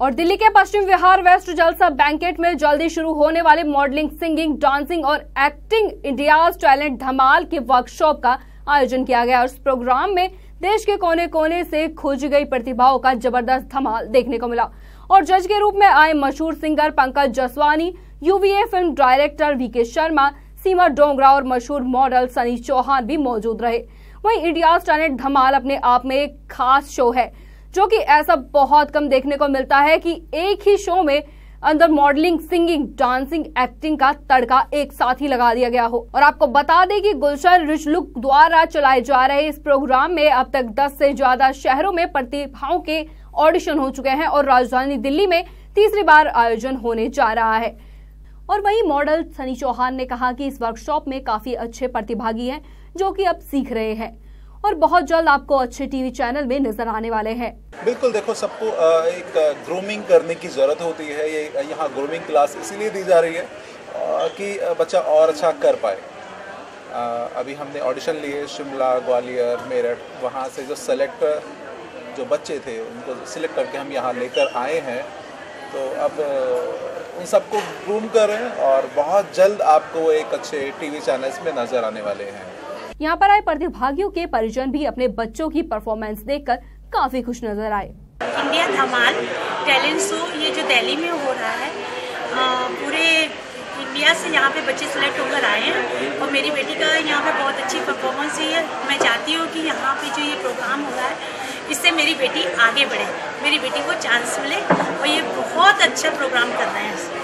और दिल्ली के पश्चिम विहार वेस्ट जलसा बैंकेट में जल्दी शुरू होने वाले मॉडलिंग, सिंगिंग, डांसिंग और एक्टिंग इंडिया टैलेंट धमाल के वर्कशॉप का आयोजन किया गया। और इस प्रोग्राम में देश के कोने कोने से खोजी गई प्रतिभाओं का ज़बरदस्त धमाल देखने को मिला। और जज के रूप में आए मशहूर singer Pankaj Jaswani UVA film director VK Sharma Seema Dongra और मशहूर मॉडल सनी चौहान भी मौजूद रहे। वहीं इंडिया टैलेंट धमाल अपने आप में एक खास शो है। जो कि ऐसा बहुत कम देखने को मिलता है कि एक ही शो में अंदर मॉडलिंग, सिंगिंग, डांसिंग, एक्टिंग का तड़का एक साथ ही लगा दिया गया हो। और आपको बता दें कि गुलशन रिच लुक द्वारा चलाए जा रहे इस प्रोग्राम में अब तक 10 से ज़्यादा शहरों में प्रतिभाओं के ऑडिशन हो चुके हैं और राजधानी दिल्ली में तीसरी बार आयोजन होने जा रहा है। और वही मॉडल सनी चौहान ने कहा कि इस वर्कशॉप में काफ़ी अच्छे प्रतिभागी हैं, जो कि अब सीख रहे हैं। और बहुत जल्द आपको अच्छे टीवी चैनल में नज़र आने वाले हैं। बिल्कुल, देखो, सबको एक ग्रूमिंग करने की ज़रूरत होती है। ये यहाँ ग्रूमिंग क्लास इसीलिए दी जा रही है कि बच्चा और अच्छा कर पाए। अभी हमने ऑडिशन लिए, शिमला, ग्वालियर, मेरठ, वहाँ से जो सेलेक्ट जो बच्चे थे, उनको सिलेक्ट करके हम यहाँ लेकर आए हैं। तो अब उन सबको ग्रूम करें और बहुत जल्द आपको एक अच्छे टीवी चैनल्स में नज़र आने वाले हैं। यहाँ पर आए प्रतिभागियों के परिजन भी अपने बच्चों की परफॉर्मेंस देखकर काफ़ी खुश नज़र आए। इंडिया धमाल टैलेंट शो ये जो दिल्ली में हो रहा है आ, पूरे इंडिया से यहाँ पे बच्चे सिलेक्ट होकर आए हैं और मेरी बेटी का यहाँ पे बहुत अच्छी परफॉर्मेंस हुई है। मैं चाहती हूँ कि यहाँ पे जो ये प्रोग्राम हो रहा है इससे मेरी बेटी आगे बढ़े मेरी बेटी को चांस मिले और ये बहुत अच्छा प्रोग्राम कर रहे हैं।